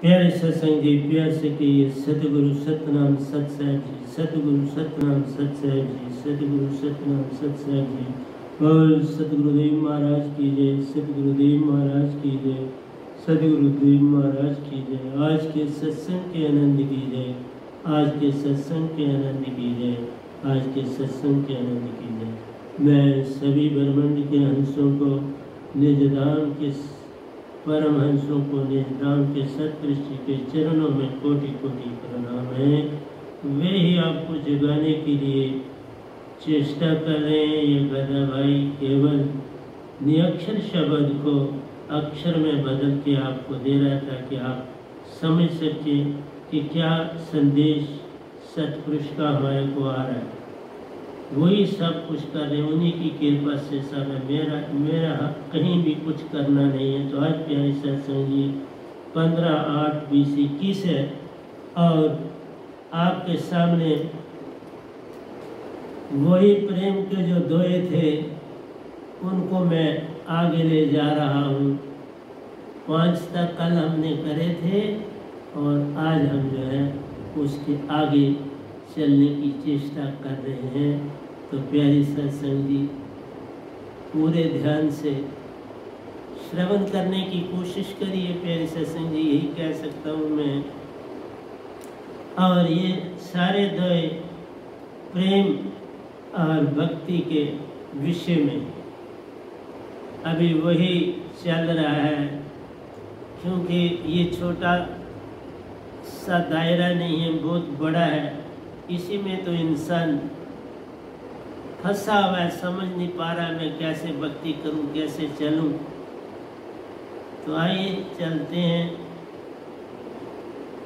प्यारे सत्संग जी, प्यार से कहिए, सतगुरु सतनाम सत साहिब जी, सतगुरु सतनाम सत साहिब जी, सतगुरु सतनाम सत साहिब जी। बोल सतगुरुदेव महाराज की जय, सतगुरुदेव महाराज की जय, सतगुरुदेव महाराज की जय। आज के सत्संग के आनंद की जय, आज के सत्संग के आनंद की जय, आज के सत्संग के आनंद की जय। मैं सभी ब्रह्मांड के हंसों को निज धाम के परमहंसों को निज धाम के सतपृष्ठ के चरणों में कोटि कोटि प्रणाम है। वे ही आपको जगाने के लिए चेष्टा कर रहे हैं। ये गदा भाई केवल निरक्षर शब्द को अक्षर में बदल के आपको दे रहा है ताकि आप समझ सकें कि क्या संदेश सतपुरुष का हमारे को आ रहा है। वही सब कुछ कर रहे उन्हीं की कृपा से सब है। मेरा मेरा हक कहीं भी कुछ करना नहीं है। तो आज प्यारे सत्संग पंद्रह आठ बीस इक्कीस है और आपके सामने वही प्रेम के जो दोए थे, उनको मैं आगे ले जा रहा हूँ। पाँच तक कल हमने करे थे और आज हम जो है उसके आगे चलने की चेष्टा कर रहे हैं तो प्यारी सत्संग जी पूरे ध्यान से श्रवण करने की कोशिश करिए, प्यारी सत्संग जी यही कह सकता हूँ मैं। और ये सारे द्वय प्रेम और भक्ति के विषय में। अभी वही चल रहा है, क्योंकि ये छोटा सा दायरा नहीं है, बहुत बड़ा है। इसी में तो इंसान फंसा हुआ है समझ नहीं पा रहा मैं कैसे भक्ति करूँ, कैसे चलूँ। तो आइए चलते हैं।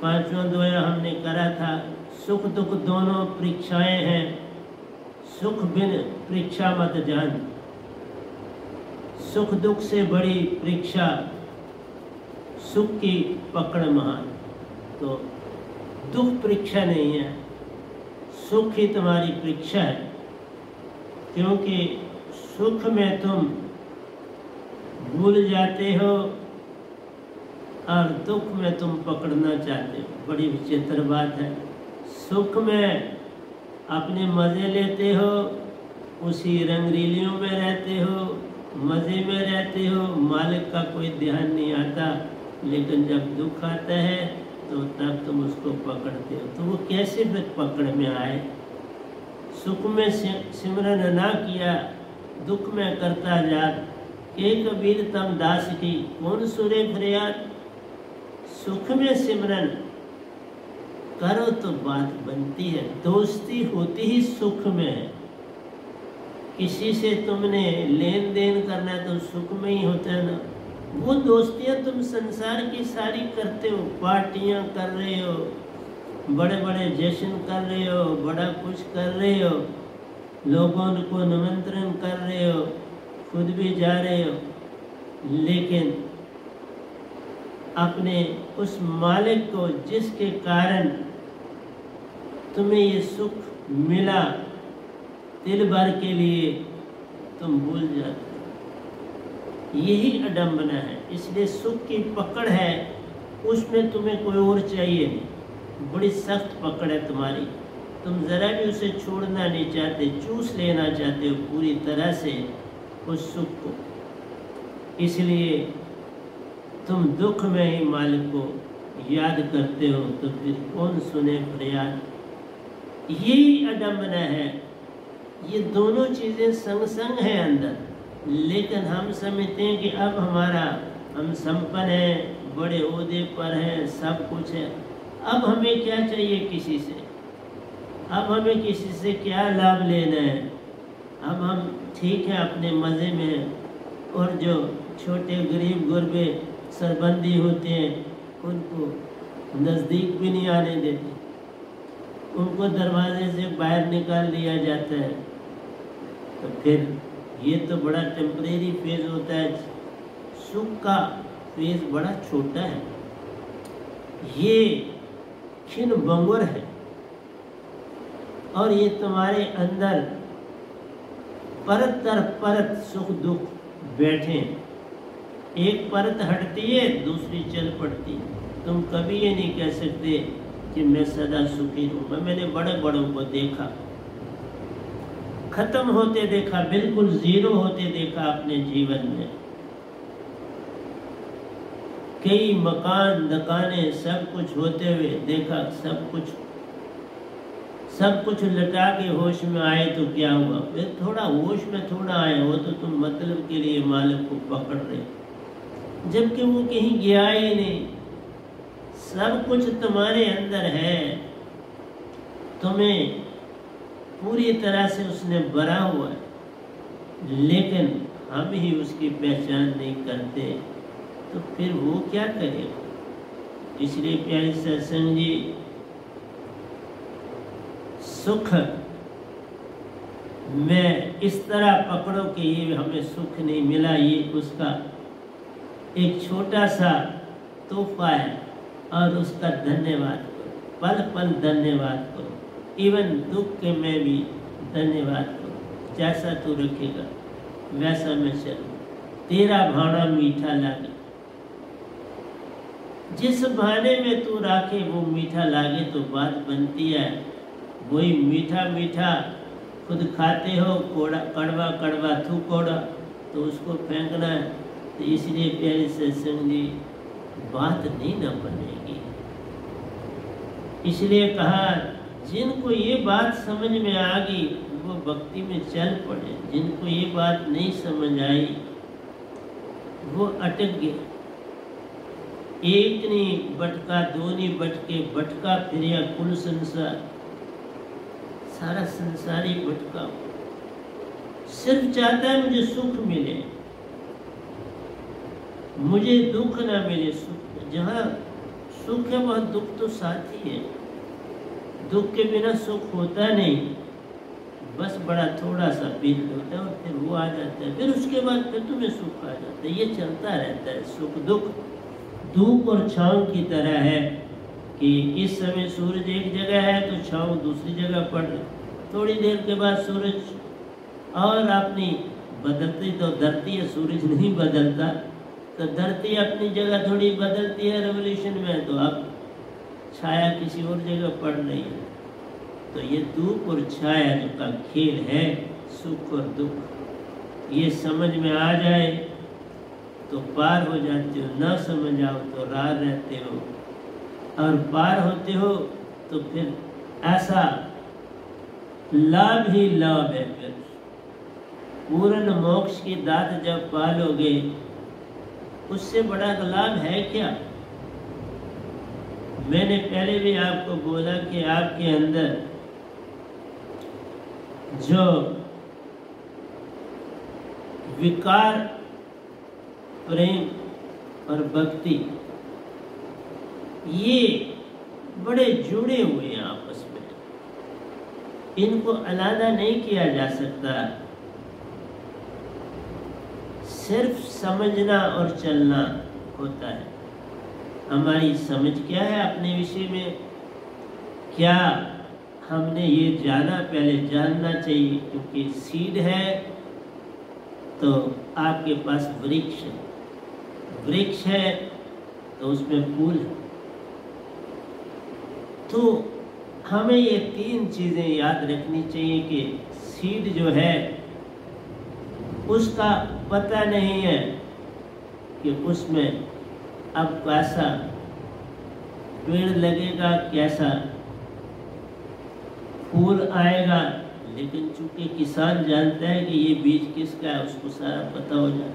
पांचवा द्वया हमने करा था, सुख दुख दोनों परीक्षाएँ हैं। सुख बिन परीक्षा मत जान। सुख दुख से बड़ी परीक्षा, सुख की पकड़ महान। तो दुख परीक्षा नहीं है सुख ही तुम्हारी परीक्षा है, क्योंकि सुख में तुम भूल जाते हो और दुख में तुम पकड़ना चाहते हो। बड़ी विचित्र बात है। सुख में अपने मज़े लेते हो, उसी रंगरीलियों में रहते हो, मज़े में रहते हो, मालिक का कोई ध्यान नहीं आता, लेकिन जब दुख आता है तो तब तुम उसको पकड़ते हो। तो वो कैसे फिर पकड़ में आए? सुख में सिमरन ना किया, दुख में करता जात एक कबीर तम दास की, कौन सुरे फरियाद? सुख में सिमरन, करो तो बात बनती है। दोस्ती होती ही सुख में है। किसी से तुमने लेन देन करना है तो सुख में ही होता है ना। वो दोस्तियाँ तुम संसार की सारी करते हो, पार्टियाँ कर रहे हो बड़े बड़े जश्न कर रहे हो, बड़ा कुछ कर रहे हो, लोगों को निमंत्रण कर रहे हो, खुद भी जा रहे हो, लेकिन अपने उस मालिक को जिसके कारण तुम्हें ये सुख मिला, दिल भर के लिए तुम भूल जाते यही अडम्बना है। इसलिए सुख की पकड़ है, उसमें तुम्हें कोई और चाहिए नहीं। बड़ी सख्त पकड़ है तुम्हारी। तुम ज़रा भी उसे छोड़ना नहीं चाहते, चूस लेना चाहते हो पूरी तरह से उस सुख को। इसलिए तुम दुख में ही मालिक को याद करते हो तो फिर कौन सुने फरियाद यही अडम्बना है। ये दोनों चीज़ें संग संग हैं अंदर। लेकिन हम समझते हैं कि अब हमारा, हम संपन्न हैं, बड़े ओहदे पर हैं, सब कुछ है। अब हमें क्या चाहिए किसी से? अब हमें किसी से क्या लाभ लेना है? अब हम ठीक है, अपने मज़े में हैं। और जो छोटे गरीब गुरबे सरबंदी होते हैं, उनको नज़दीक भी नहीं आने देते। उनको दरवाजे से बाहर निकाल लिया जाता है। तो फिर ये तो बड़ा टेम्परेरी फ़ेज़ होता है। सुख का फ़ेज़ बड़ा छोटा है। ये क्षीण बंगुर है। और ये तुम्हारे अंदर परत दर परत सुख दुख बैठे एक परत हटती है, दूसरी चल पड़ती है। तुम कभी ये नहीं कह सकते कि मैं सदा सुखी हूँ। मैंने बड़े बड़ों को देखा। खत्म होते देखा, बिल्कुल ज़ीरो होते देखा अपने जीवन में। कई मकान दकाने सब कुछ होते हुए देखा, सब कुछ सब कुछ लटा के होश में आए तो क्या हुआ? फिर थोड़ा होश में थोड़ा आए हो तो तुम मतलब के लिए मालिक को पकड़ रहे जबकि वो कहीं गया ही नहीं। सब कुछ तुम्हारे अंदर है। तुम्हें पूरी तरह से उसने भरा हुआ है। लेकिन हम ही उसकी पहचान नहीं करते तो फिर वो क्या करेगा? इसलिए प्यारे सत्संग जी, सुख, मैं इस तरह पकड़ो कि ये हमें सुख नहीं मिला, ये उसका एक छोटा सा तोहफा है और उसका धन्यवाद करो पल पल धन्यवाद करो। इवन दुख के में भी धन्यवाद करो। जैसा तू रखेगा, वैसा मैं चलूँ। तेरा भाड़ा मीठा लागे। जिस भाने में तू राखे, वो मीठा लागे तो बात बनती है। वही मीठा मीठा खुद खाते हो, कोड़ा, कड़वा कड़वा थू कोड़ा तो उसको फेंकना है। तो इसलिए प्यारे सत्संग जी बात नहीं न बनेगी। इसलिए कहा जिनको ये बात समझ में आ गई, वो भक्ति में चल पड़े। जिनको ये बात नहीं समझ आई, वो अटक गए। एक नहीं बटका, दो नहीं बटके, बटका, फिर कुल संसार, सारा संसार ही भटका सिर्फ़ चाहता है मुझे सुख मिले। मुझे दुख ना मिले, सुख। जहाँ सुख है, वह दुख तो साथ ही है। दुख के बिना सुख होता नहीं। बस बड़ा थोड़ा सा फील होता है और फिर वो आ जाता है। फिर उसके बाद फिर तुम्हें सुख आ जाता है। ये चलता रहता है। सुख दुख। धूप और छाँव की तरह है कि इस समय सूरज एक जगह है तो छाँव दूसरी जगह पड़ थोड़ी देर के बाद सूरज और अपनी बदलती तो धरती है, सूरज नहीं बदलता। तो धरती अपनी जगह थोड़ी बदलती है रेवोल्यूशन में तो अब छाया किसी और जगह पड़ रही है। तो ये धूप और छाया जो का खेल है सुख और दुख। ये समझ में आ जाए तो पार हो जाते हो, न समझ आओ तो रार रहते हो। और पार होते हो तो फिर ऐसा लाभ ही लाभ है फिर। पूर्ण मोक्ष की दात जब पालोगे, उससे बड़ा लाभ है क्या? मैंने पहले भी आपको बोला कि आपके अंदर जो विकार, प्रेम और भक्ति, ये बड़े जुड़े हुए हैं आपस में। इनको अलादा नहीं किया जा सकता। सिर्फ़ समझना और चलना होता है। हमारी समझ क्या है अपने विषय में? क्या हमने ये जाना, पहले जानना चाहिए? क्योंकि सीड है तो आपके पास वृक्ष है। वृक्ष है तो उसमें फूल है। तो हमें ये तीन चीज़ें याद रखनी चाहिए कि सीड जो है, उसका पता नहीं है कि उसमें अब कैसा? पेड़ लगेगा कैसा? फूल आएगा, लेकिन चूँकि किसान जानता है कि ये बीज किसका है, उसको सारा पता हो जाए।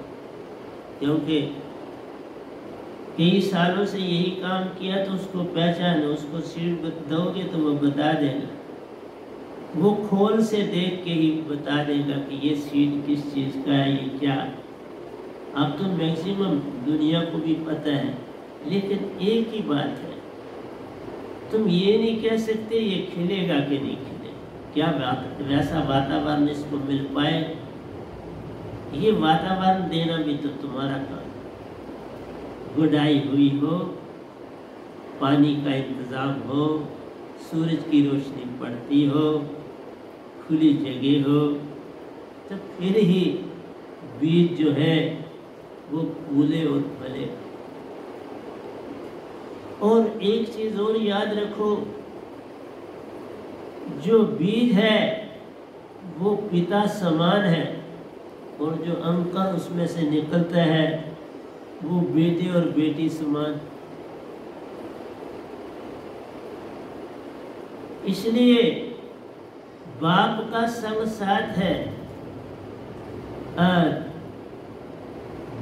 क्योंकि कई सालों से यही काम किया तो उसको पहचान, उसको सीट दोगे तो वो बता देगा। वो खोल से देख के ही बता देगा कि ये सीट किस चीज़ का है, ये क्या अब तो मैक्सिमम दुनिया को भी पता है, लेकिन एक ही बात है, तुम ये नहीं कह सकते ये खिलेगा कि नहीं खिले क्या बात, वैसा वातावरण इसको मिल पाए? ये वातावरण देना भी तो तुम्हारा काम गुडाई हुई हो, पानी का इंतज़ाम हो, सूरज की रोशनी पड़ती हो, खुली जगह हो तो फिर ही बीज जो है वो फूले और फले और एक चीज़ और याद रखो, जो बीज है, वो पिता समान है, और जो अंकर उसमें से निकलता है, वो बेटे और बेटी समान। इसलिए बाप का संग साथ है।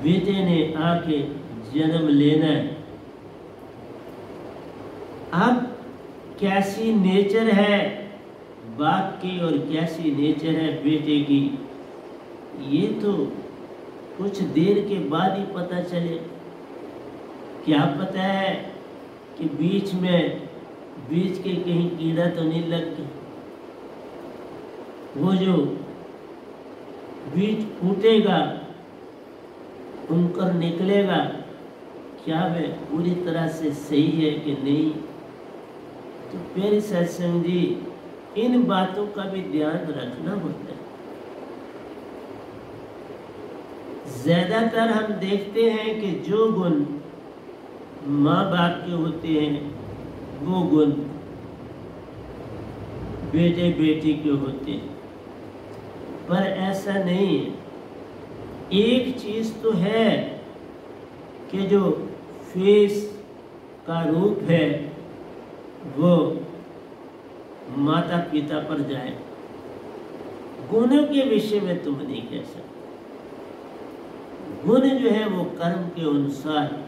बेटे ने आके जन्म लेना है। अब कैसी नेचर है बाप की और कैसी नेचर है बेटे की, ये तो कुछ देर के बाद ही पता चले। क्या पता है कि बीच में, बीच के कहीं कीड़ा तो नहीं लग गया। वो जो बीज फूटेगा उनकर निकलेगा। क्या वह पूरी तरह से सही है कि नहीं? तो फिर सत्संग जी, इन बातों का भी ध्यान रखना होता है। ज़्यादातर हम देखते हैं कि जो गुण माँ बाप के होते हैं, वो गुण बेटे बेटी के होते हैं। पर ऐसा नहीं है। एक चीज़ तो है कि जो फेस का रूप है, वो माता पिता पर जाए। गुणों के विषय में तुम नहीं कह सकते। गुण जो है वो कर्म के अनुसार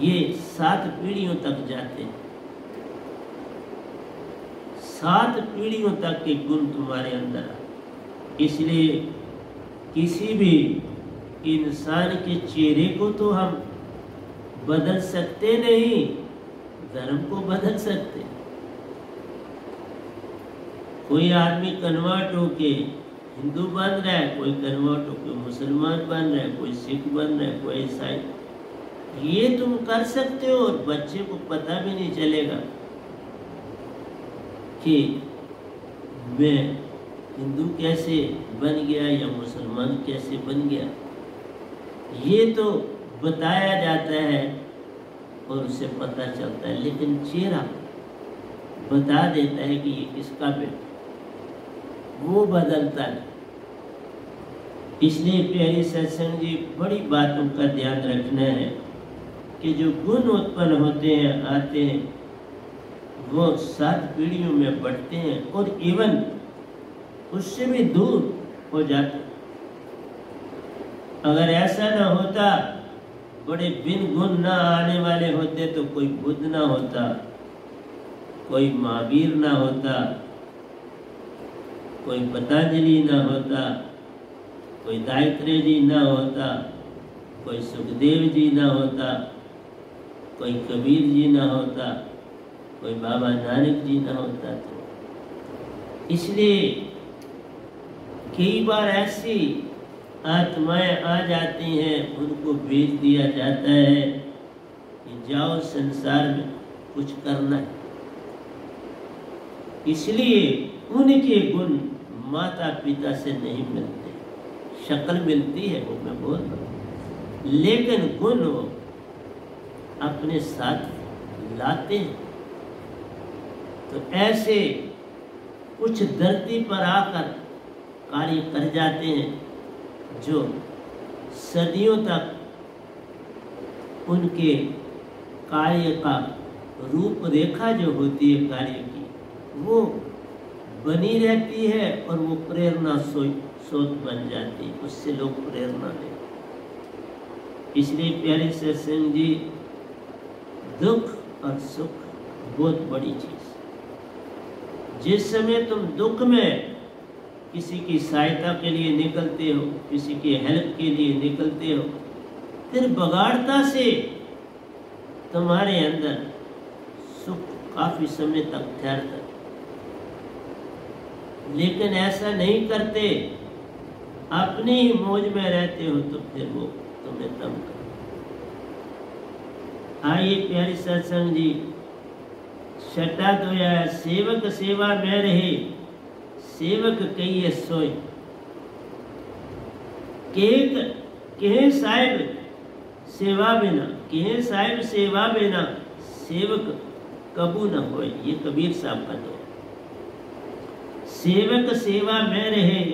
ये सात पीढ़ियों तक जाते हैं। सात पीढ़ियों तक के गुण तुम्हारे अंदर इसलिए किसी भी इंसान के चेहरे को तो हम बदल सकते नहीं, धर्म को बदल सकते। कोई आदमी कन्वर्ट होके हिंदू बन रहा है, कोई कन्वर्ट होके मुसलमान बन रहा है, कोई सिख बन रहा है, कोई ईसाई। ये तुम कर सकते हो और बच्चे को पता भी नहीं चलेगा कि मैं हिंदू कैसे बन गया या मुसलमान कैसे बन गया? ये तो बताया जाता है और उसे पता चलता है, लेकिन चेहरा बता देता है कि ये किसका बेटा वो बदलता है। इसलिए प्यारे सत्संग जी, बड़ी बातों का ध्यान रखना है कि जो गुण उत्पन्न होते हैं, आते हैं, वो सात पीढ़ियों में बढ़ते हैं और इवन उससे भी दूर हो जाते। अगर ऐसा ना होता, बड़े बिन गुण ना आने वाले होते तो कोई बुद्ध ना होता, कोई महावीर ना होता, कोई पतंजलि ना होता, कोई दायित्रे जी ना होता, कोई सुखदेव जी ना होता, कोई कबीर जी ना होता, कोई बाबा नानक जी ना होता। तो इसलिए कई बार ऐसी आत्माएँ आ जाती हैं, उनको भेज दिया जाता है कि जाओ संसार में कुछ करना है। इसलिए उनके गुण माता पिता से नहीं मिलते। शक्ल मिलती है, वो मैं बोल रहा लेकिन गुण वो अपने साथ लाते हैं। तो ऐसे कुछ धरती पर आकर कार्य कर जाते हैं, जो सदियों तक उनके कार्य का रूप रेखा जो होती है कार्य की, वो बनी रहती है और वो प्रेरणा स्रोत बन जाती है, उससे लोग प्रेरणा लेते इसलिए प्यारे सत्संग जी, दुख और सुख बहुत बड़ी चीज़। जिस समय तुम दुख में किसी की सहायता के लिए निकलते हो, किसी की हेल्प के लिए निकलते हो, फिर बगाड़ता से तुम्हारे अंदर सुख काफ़ी समय तक ठहरता। लेकिन ऐसा नहीं करते, अपनी ही मौज में रहते हो तो फिर वो तुम्हें दम कर। आइए प्यारी सत्संग जी छठा तो सेवक सेवा में रहे। सेवक कही सोए के, कहे साहेब, सेवा बिना कि साहिब, सेवा बिना सेवक कबू न हो ये कबीर साहब का दो। सेवक सेवा में रहे,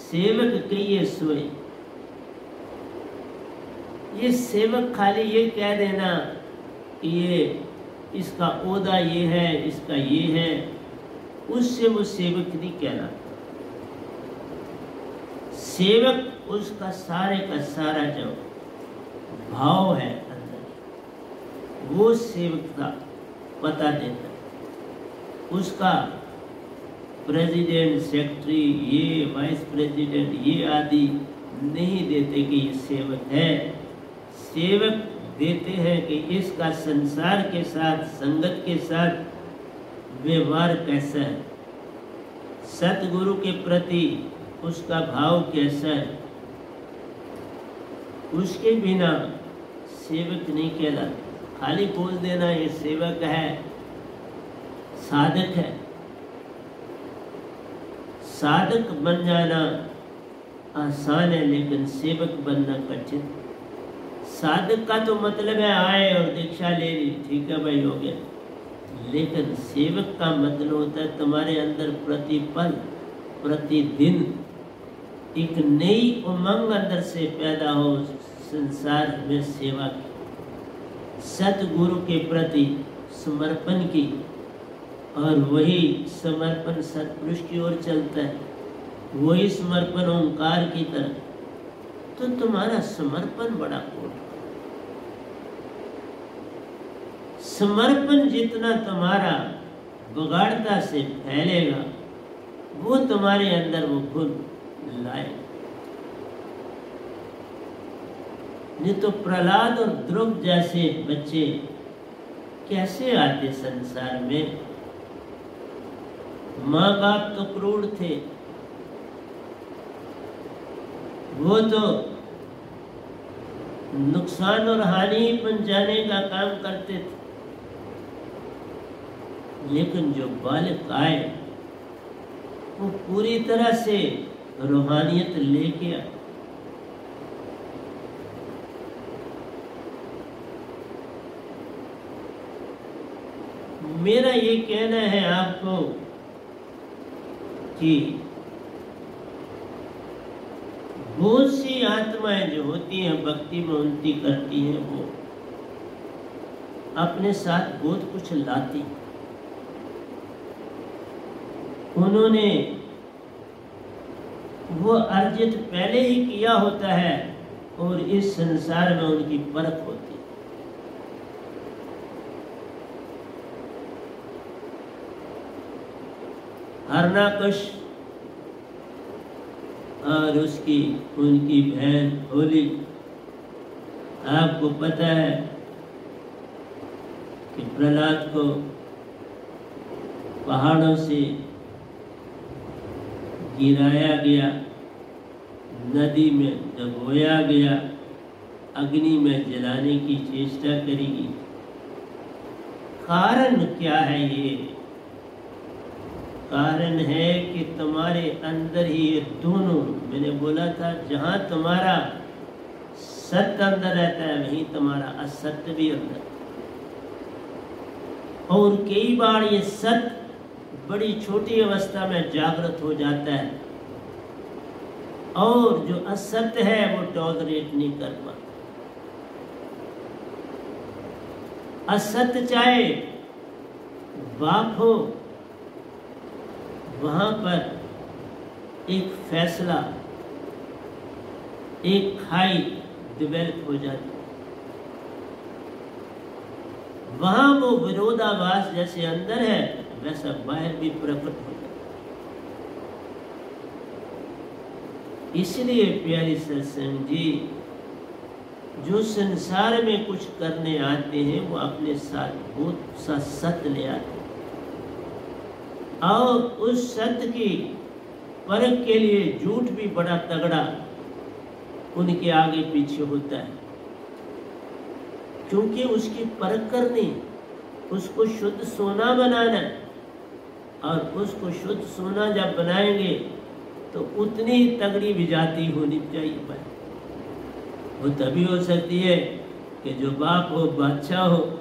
सेवक कहिए सोए ये सेवक खाली ये कह देना कि ये, इसका ओदा ये है, इसका ये है। उससे वो सेवक नहीं कहना सेवक उसका सारे का सारा जो भाव है अंदर, वो सेवक का पता देता उसका प्रेसिडेंट, सेक्रेटरी, ये वाइस प्रेसिडेंट, ये आदि नहीं देते कि ये सेवक है। सेवक देते हैं कि इसका संसार के साथ, संगत के साथ व्यवहार कैसा है? सतगुरु के प्रति उसका भाव कैसा है? उसके बिना सेवक नहीं कहलाता खाली बोल देना ये सेवक है, साधक है। साधक बन जाना आसान है, लेकिन सेवक बनना कठिन। साधक का तो मतलब है आए और दीक्षा ले ली, ठीक है भाई, हो गया। लेकिन सेवक का मतलब होता है तुम्हारे अंदर प्रतिपल, प्रतिदिन। एक नई उमंग अंदर से पैदा हो संसार में सेवा की। सतगुरु के प्रति समर्पण की और वही समर्पण सतपुरुष की ओर चलता है। वही समर्पण ओंकार की तरह। तो तुम्हारा समर्पण बड़ा कोट समर्पण जितना तुम्हारा बगाड़ता से फैलेगा, वो तुम्हारे अंदर वो खुद लाए नहीं तो प्रहलाद और ध्रुव जैसे बच्चे कैसे आते संसार में? माँ बाप तो क्रूर थे। वो तो नुकसान और हानि पहुँचाने का काम करते थे। लेकिन जो बालक आए, वो पूरी तरह से रूहानियत लेके आए। मेरा ये कहना है आपको कि बहुत सी आत्माएँ जो होती हैं, भक्ति में उन्नति करती हैं, वो अपने साथ बहुत कुछ लाती उन्होंने वो अर्जित पहले ही किया होता है और इस संसार में उनकी परख होती हरनाकश, और उसकी, उनकी बहन होली, आपको पता है कि प्रहलाद को पहाड़ों से गिराया गया, नदी में दबोया गया, अग्नि में जलाने की चेष्टा करेगी कारण क्या है ये? कारण है कि तुम्हारे अंदर ही ये दोनों, मैंने बोला था, जहाँ तुम्हारा सत्य अंदर रहता है, वहीं तुम्हारा असत्य भी अंदर। और कई बार ये सत्य बड़ी छोटी अवस्था में जागृत हो जाता है। और जो असत्य है, वो टॉलरेट नहीं कर पाता। असत्य चाहे बाप हो, वहाँ पर एक फैसला, एक खाई डिवेल्प हो जाती वहाँ वो विरोधाभास जैसे अंदर है वैसा बाहर भी प्रकट हो इसलिए प्यारी सत्संग जी, जो संसार में कुछ करने आते हैं, वो अपने साथ बहुत सा सत्य ले आते हैं। और उस सत्य की परख के लिए झूठ भी बड़ा तगड़ा उनके आगे पीछे होता है। क्योंकि उसकी परख करनी, उसको शुद्ध सोना बनाना और उसको शुद्ध सोना जब बनाएँगे तो उतनी ही तगड़ी विजाति होनी चाहिए पर वो तभी हो सकती है कि जो बाप हो, बादशाह हो,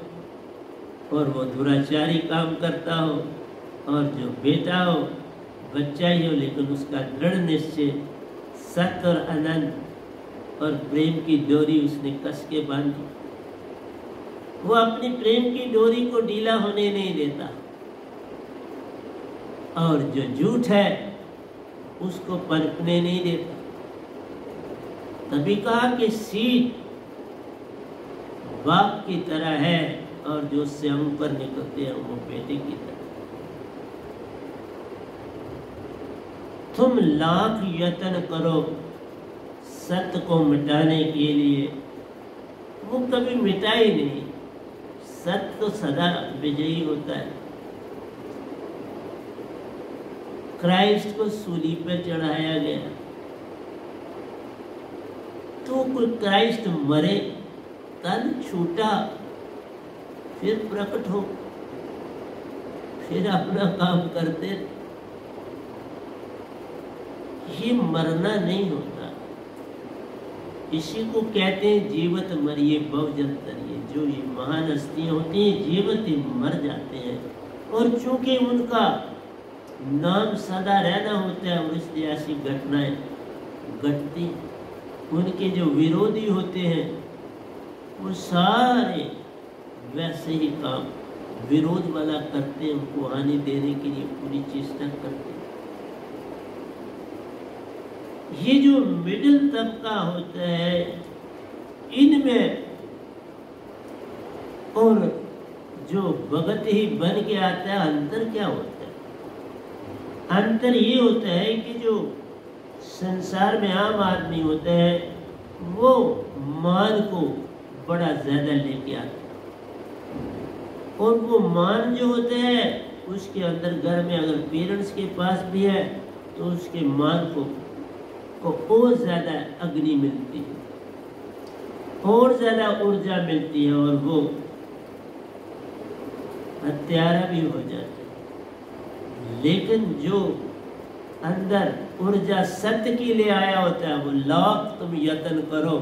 और वो दुराचारी काम करता हो, और जो बेटा हो, बच्चा ही हो, लेकिन उसका दृढ़ निश्चय सत्य और आनंद और प्रेम की डोरी उसने कस के बांधी। वो अपनी प्रेम की डोरी को ढीला होने नहीं देता। और जो झूठ है, उसको पनपने नहीं देता। तभी कहा कि सीट बाप की तरह है और जो उससे हम ऊपर निकलते हैं, वो बेटे की तरह। तुम लाख यत्न करो सत्य को मिटाने के लिए। वो कभी मिटा ही नहीं। सत्य तो सदा विजयी होता है। क्राइस्ट को सूली पर चढ़ाया गया। तो कोई क्राइस्ट मरे, तन छूटा, फिर प्रकट हो, फिर अपना काम करते। ये मरना नहीं होता। इसी को कहते हैं जीवत मरिए, बहुजन तरिए। जो ये महान हस्तियाँ होती हैं, जीवत ही मर जाते हैं। और चूँकि उनका नाम सदा रहना होता है, और इसलिए ऐसी घटनाएँ घटती उनके जो विरोधी होते हैं, वो सारे वैसे ही काम विरोध वाला करते हैं, उनको हानि देने के लिए पूरी चेष्टा करते हैं। ये जो मिडिल तबका होता है, इनमें और जो भगत ही बन के आता है, अंतर क्या होता है? अंतर ये होता है कि जो संसार में आम आदमी होता है, वो मान को बड़ा ज़्यादा लेके आता है। और वो मान जो होते हैं, उसके अंदर घर में अगर पेरेंट्स के पास भी है तो उसके मान को को और ज़्यादा अग्नि मिलती है। और ज़्यादा ऊर्जा मिलती है और वो हत्यारा भी हो जाता हैं। लेकिन जो अंदर ऊर्जा सत्य के लिए आया होता है, वो लाख तुम यत्न करो,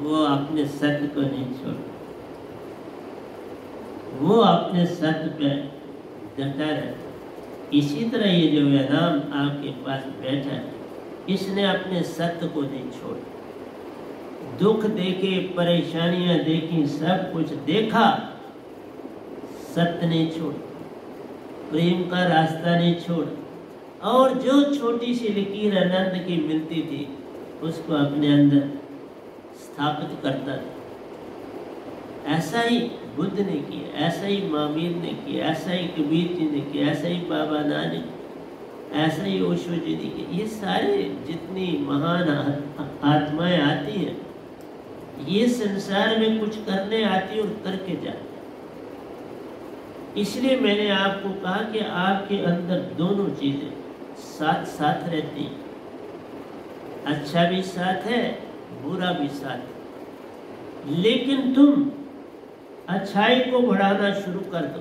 वो अपने सत्य को नहीं छोड़ वो अपने सत्य पे डटा रहता इसी तरह ये जो नाम आपके पास बैठा है, इसने अपने सत्य को नहीं छोड़ा। दुख देखे, परेशानियाँ देखी, सब कुछ देखा सत्य नहीं छोड़। प्रेम का रास्ता नहीं छोड़। और जो छोटी सी लकीर आनंद की मिलती थी, उसको अपने अंदर स्थापित करता था। ऐसा ही बुद्ध ने किया, ऐसा ही मामीर ने किया, ऐसा ही कबीर जी ने किया, ऐसा ही बाबा नानक, ऐसा ही ओशो जी की ये सारे जितनी महान आत्माएँ आती हैं, ये संसार में कुछ करने आती और करके जाती इसलिए मैंने आपको कहा कि आपके अंदर दोनों चीज़ें साथ साथ रहती हैं। अच्छा भी साथ है, बुरा भी साथ है। लेकिन तुम अच्छाई को बढ़ाना शुरू कर दो।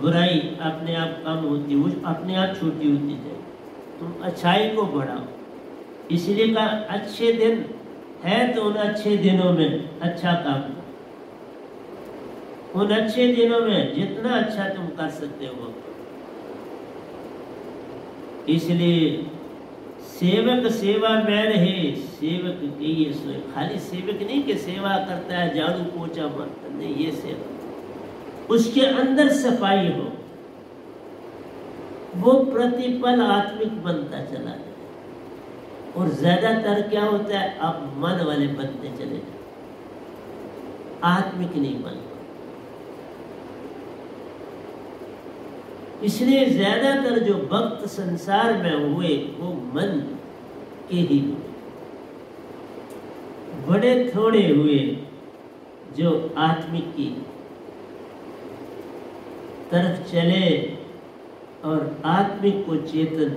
बुराई अपने आप कम होती, वो अपने आप छोटी होती जाए। तुम अच्छाई को बढ़ाओ। इसलिए कहा, अच्छे दिन है तो उन अच्छे दिनों में अच्छा काम करो। उन अच्छे दिनों में जितना अच्छा तुम कर सकते हो। इसलिए सेवक सेवा में रहे सेवक के ये खाली सेवक नहीं कि सेवा करता है, झाड़ू पोछा मारता नहीं, ये सेवक उसके अंदर सफ़ाई हो। वो प्रतिपल आत्मिक बनता चला जाए। और ज़्यादातर क्या होता है, आप मन वाले बनते चले जाए। आत्मिक नहीं बन इसलिए ज़्यादातर जो भक्त संसार में हुए, वो मन के ही हुए। बड़े थोड़े हुए जो आत्मिक की तरफ़ चले और आत्मिक को चेतन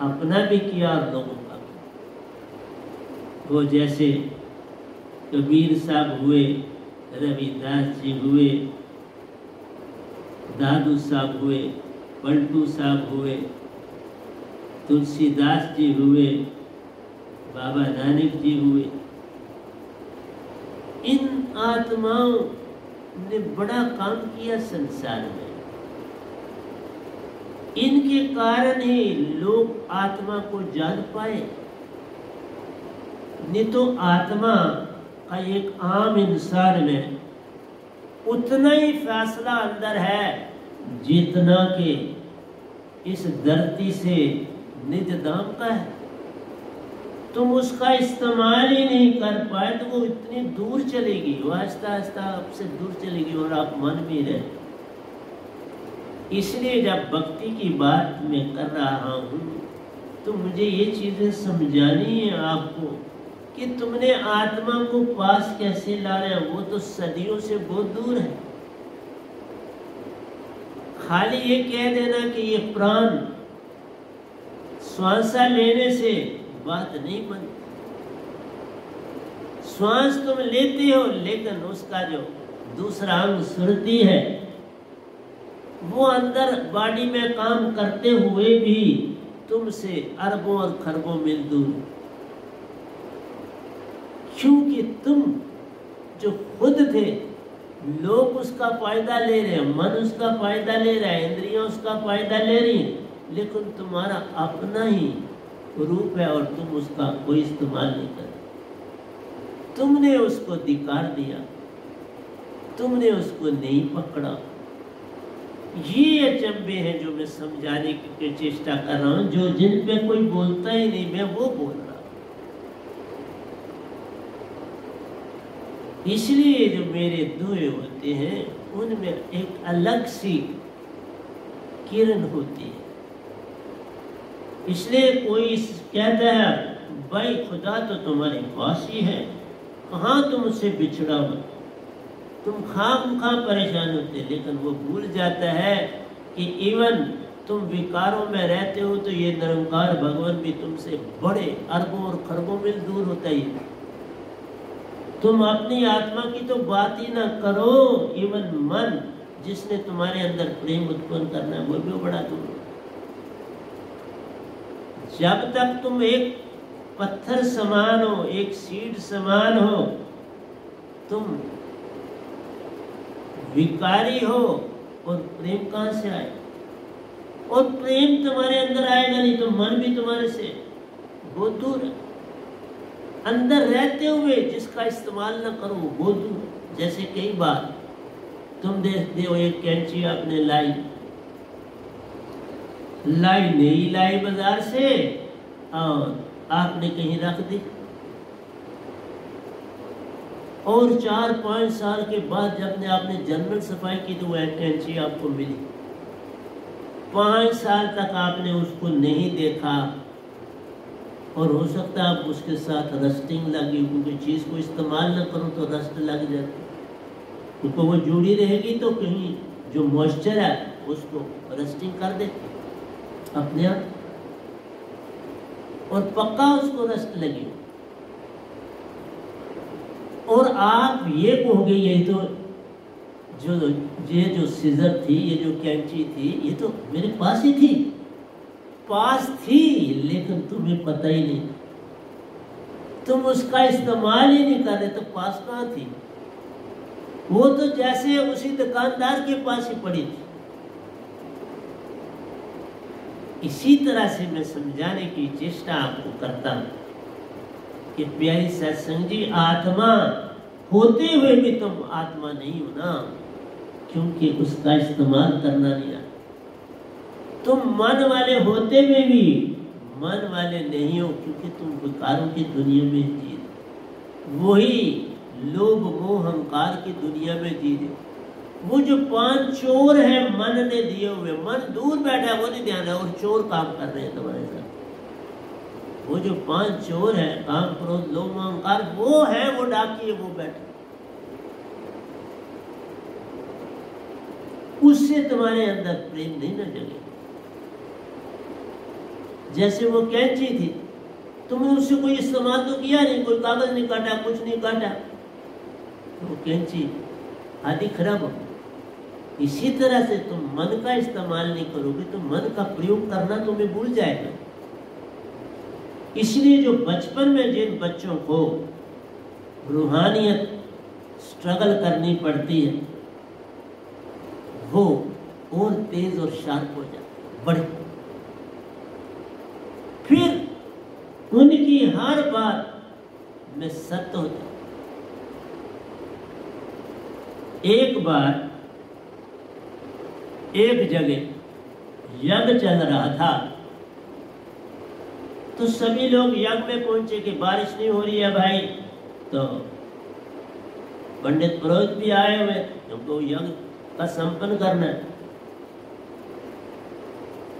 अपना भी किया और लोगों का वो जैसे कबीर साहब हुए, रविदास जी हुए, दादू साहब हुए पलटू साहब हुए, तुलसीदास जी हुए, बाबा नानक जी हुए। इन आत्माओं ने बड़ा काम किया संसार में। इनके कारण ही लोग आत्मा को जान पाए। नहीं तो आत्मा का एक आम इंसान में उतना ही फैसला अंदर है। जितना के इस धरती से निज दाम का है। तुम उसका इस्तेमाल ही नहीं कर पाए तो वो इतनी दूर चलेगी। वो आस्ता आस्ता आपसे दूर चलेगी और आप मन भी रहे। इसलिए जब भक्ति की बात मैं कर रहा हूँ तो मुझे ये चीज़ें समझानी है आपको कि तुमने आत्मा को पास कैसे लाना है? वो तो सदियों से बहुत दूर है। खाली ये कह देना कि ये प्राण श्वासा लेने से, बात नहीं बनती श्वास तुम लेते हो, लेकिन उसका जो दूसरा अंग सुरती है, वो अंदर बॉडी में काम करते हुए भी तुमसे अरबों और खरबों मिल दूर। क्योंकि तुम जो खुद थे लोग उसका फ़ायदा ले रहे हैं, मन उसका फ़ायदा ले रहा है, इंद्रियाँ उसका फ़ायदा ले रही लेकिन तुम्हारा अपना ही रूप है और तुम उसका कोई इस्तेमाल नहीं कर तुमने उसको धिकार दिया, तुमने उसको नहीं पकड़ा। ये अचंबे हैं जो मैं समझाने की चेष्टा कर रहा हूँ, जो जिन पे कोई बोलता ही नहीं, मैं वो बोल रहा इसलिए जो मेरे दुए होते हैं, उनमें एक अलग सी किरण होती है। इसलिए कोई कहता है, भाई, खुदा तो तुम्हारे पास ही है। कहाँ तुम उससे बिछड़ा हो तुम खाम खा परेशान होते लेकिन वो भूल जाता है कि इवन तुम विकारों में रहते हो तो ये निरंकार भगवान भी तुमसे बड़े अरबों और खरबों में दूर होता ही। तुम अपनी आत्मा की तो बात ही ना करो इवन मन, जिसने तुम्हारे अंदर प्रेम उत्पन्न करना है, वो भी बड़ा दूर जब तक तुम एक पत्थर समान हो, एक सीड समान हो, तुम विकारी हो और प्रेम कहाँ से आए? और प्रेम तुम्हारे अंदर आएगा नहीं तो मन भी तुम्हारे से बहुत दूर है। अंदर रहते हुए जिसका इस्तेमाल ना करो बहुत दूर जैसे कई बार तुम देखते हो, एक कैंची आपने लाई। लाई नहीं, लाई बाज़ार से, और आपने कहीं रख दी। और चार, पाँच साल के बाद जब ने आपने जनरल सफ़ाई की तो वह कैंची आपको मिली। पाँच साल तक आपने उसको नहीं देखा। और हो सकता है आप उसके साथ रस्टिंग लगी क्योंकि चीज़ को इस्तेमाल ना करो तो रस्ट लग जाती क्योंकि वो जुड़ी रहेगी तो कहीं जो मॉइस्चर है, उसको रस्टिंग कर देती अपने आप। और पक्का उसको रस्ट लगी और आप ये कहोगे यही तो जो, ये जो सीजर थी, ये जो कैंची थी, ये तो मेरे पास ही थी। पास थी, लेकिन तुम्हें पता ही नहीं। तुम उसका इस्तेमाल ही नहीं कर रहे तो पास कहाँ थी? वो तो जैसे उसी दुकानदार के पास ही पड़ी थी। इसी तरह से मैं समझाने की चेष्टा आपको करता हूँ कि प्यारी सत्संग जी, आत्मा, होते हुए भी तुम आत्मा नहीं हो ना, क्योंकि उसका इस्तेमाल करना नहीं आता। तुम मन वाले होते हुए भी, मन वाले नहीं हो, क्योंकि तुम विकारों की दुनिया में जी रहे वही लोभ मोह अहंकार की दुनिया में जी रहे वो जो पाँच चोर है, मन ने दिए हुए, मन दूर बैठा है, वो नहीं ध्यान है और चोर काम कर रहे हैं तुम्हारे साथ। वो जो पाँच चोर है, काम क्रोध लोभ अहंकार, वो है, वो डाकी है, वो बैठे। उससे तुम्हारे अंदर प्रेम नहीं ना जगे जैसे वो कैंची थी। तुमने उससे कोई इस्तेमाल तो किया नहीं, कोई कागज़ नहीं काटा, कुछ नहीं काटा। तो कैंची आदि खराब हो इसी तरह से तुम मन का इस्तेमाल नहीं करोगे तो मन का प्रयोग करना तुम्हें भूल जाएगा। इसलिए जो बचपन में जिन बच्चों को रूहानियत स्ट्रगल करनी पड़ती है, वो और तेज और शार्प हो जाते बड़े फिर उनकी हर बात में सत्य होता एक बार एक जगह यज्ञ चल रहा था तो सभी लोग यज्ञ में पहुँचे कि बारिश नहीं हो रही है भाई। तो पंडित पुरोहित भी आए हुए क्योंकि यज्ञ का संपन्न करना है।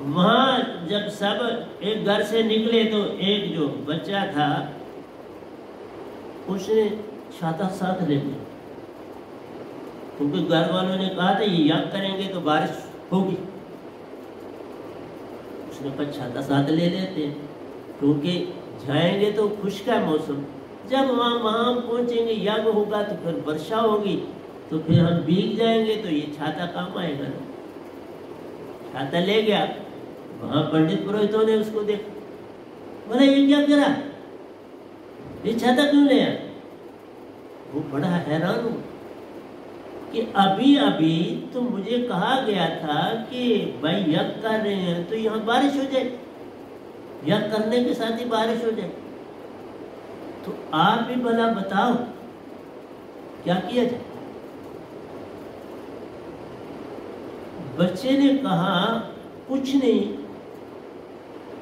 वहाँ जब सब एक घर से निकले तो एक जो बच्चा था, उसने छाता साथ ले लिया। क्योंकि घर वालों ने कहा था, ये यज्ञ करेंगे तो बारिश होगी। उसने कहा, छाता साथ ले लेते क्योंकि जाएँगे तो खुश का मौसम। जब वहाँ वहाँ पहुँचेंगे, यज्ञ होगा तो फिर वर्षा होगी तो फिर हम भीग जाएँगे तो ये छाता काम आएगा ना? छाता ले गया। वहाँ पंडित पुरोहितों ने उसको देखा। बोला, ये क्या करा? ये छाता क्यों ले वो बड़ा हैरान हुआ कि अभी अभी तो मुझे कहा गया था कि भाई यज्ञ कर रहे हैं तो यहाँ बारिश हो जाए। यज्ञ करने के साथ ही बारिश हो जाए। तो आप भी भला बताओ, क्या किया जाए? बच्चे ने कहा, कुछ नहीं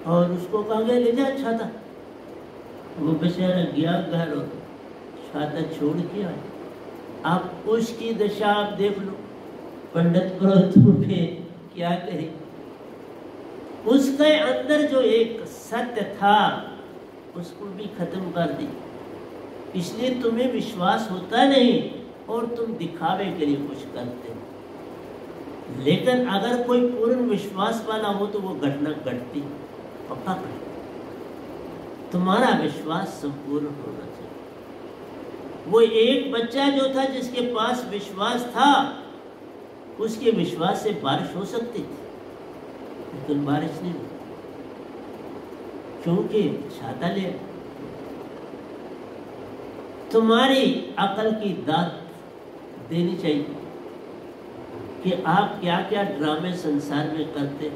और उसको कहा ले जा छाता। वो बेचारा गया घर और छाता छोड़ के आया। आप उसकी दशा आप देख लो। पंडित क्रोध पे क्या करे उसके अंदर जो एक सत्य था, उसको भी खत्म कर दी। इसलिए तुम्हें विश्वास होता नहीं और तुम दिखावे के लिए कुछ करते हो। लेकिन अगर कोई पूर्ण विश्वास वाला हो तो वो घटना घटती। पक्का घटती तुम्हारा विश्वास संपूर्ण होना चाहिए वो एक बच्चा जो था जिसके पास विश्वास था, उसके विश्वास से बारिश हो सकती थी, लेकिन बारिश नहीं हुई। क्योंकि छाता ले तुम्हारी अकल की दात देनी चाहिए कि आप क्या क्या ड्रामे संसार में करते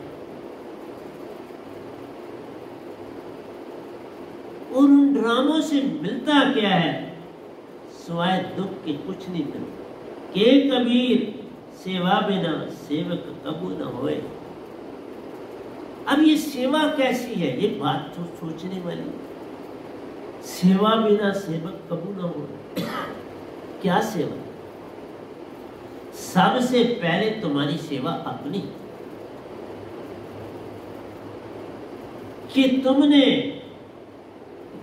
और उन ड्रामों से मिलता क्या है? स्वाय दुख के कुछ नहीं मिलता। के कबीर सेवा बिना सेवक कबू न होए। अब ये सेवा कैसी है? ये बात तो सोचने वाली। सेवा बिना सेवक कबू न हो क्या सेवा? सबसे पहले तुम्हारी सेवा अपनी। कि तुमने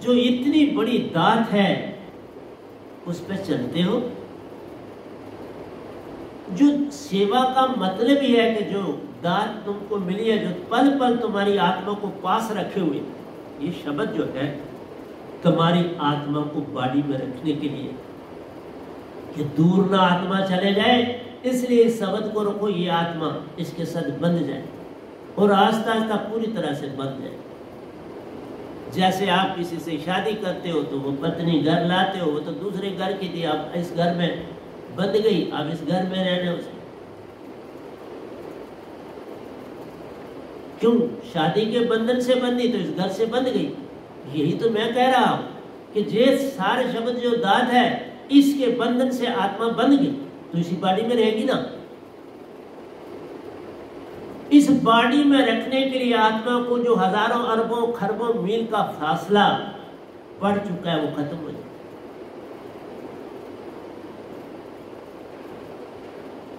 जो इतनी बड़ी दात है, उस पर चलते हो। जो सेवा का मतलब ही है कि जो दात तुमको मिली है, जो पल पल तुम्हारी आत्मा को पास रखे हुए, ये शब्द जो है, तुम्हारी आत्मा को बाड़ी में रखने के लिए। कि दूर ना आत्मा चले जाए, इसलिए इस शब्द को रखो, ये आत्मा इसके साथ बंध जाए और आस्ता आस्ता पूरी तरह से बंध जाए। जैसे आप किसी से शादी करते हो तो वो पत्नी घर लाते हो, वो तो दूसरे घर की थी। आप इस घर में बंद गई, आप इस घर में रहने उसे क्यों? शादी के बंधन से बंधी तो इस घर से बंध गई। यही तो मैं कह रहा हूँ कि जे सारे शब्द जो दाद है, इसके बंधन से आत्मा बंध गई। तो इसी बाड़ी में रहेगी ना? इस बाड़ी में रखने के लिए आत्मा को जो हज़ारों अरबों खरबों मील का फासला पड़ चुका है, वो खत्म हो जाए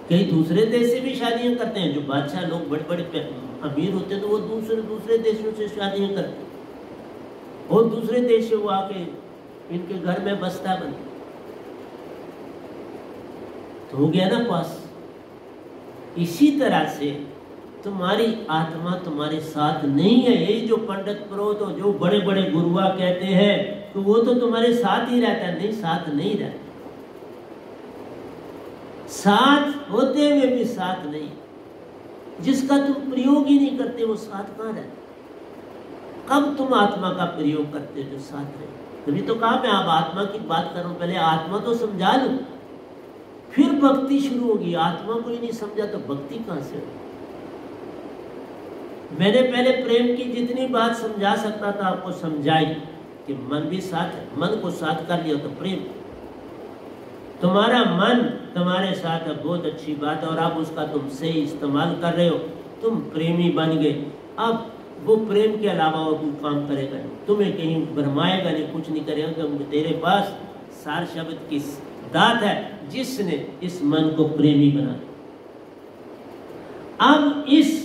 कई दूसरे देश से भी शादियाँ करते हैं, जो बादशाह लोग बड़े बड़े अमीर होते हैं तो वो दूसरे दूसरे देशों से शादियाँ करते हैं। और दूसरे देश से वो आके इनके घर में बसता बन तो हो गया ना पास। इसी तरह से तुम्हारी आत्मा तुम्हारे साथ नहीं है। यही जो पंडित प्रोत जो बड़े बड़े गुरुआ कहते हैं तो वो तो तुम्हारे साथ ही रहता है। नहीं, साथ नहीं रहता। साथ होते हुए भी साथ नहीं। जिसका तुम प्रयोग ही नहीं करते, वो साथ कहाँ रहता कब तुम आत्मा का प्रयोग करते जो साथ रहे? तभी तो कहा मैं आप आत्मा की बात करूँ, पहले आत्मा तो समझा लू। फिर भक्ति शुरू होगी। आत्मा को ही नहीं समझा तो भक्ति कहाँ से होगी? मैंने पहले प्रेम की जितनी बात समझा सकता था, आपको समझाई कि मन भी साथ मन को साथ कर लिया तो प्रेम। तुम्हारा मन तुम्हारे साथ है, बहुत अच्छी बात और आप उसका तुम सही इस्तेमाल कर रहे हो। तुम प्रेमी बन गए। अब वो प्रेम के अलावा और कोई काम करेगा नहीं। तुम्हें कहीं भरमाएगा नहीं, कुछ नहीं करेगा, क्योंकि तेरे पास सार शब्द की दात है, जिसने इस मन को प्रेमी बना अब इस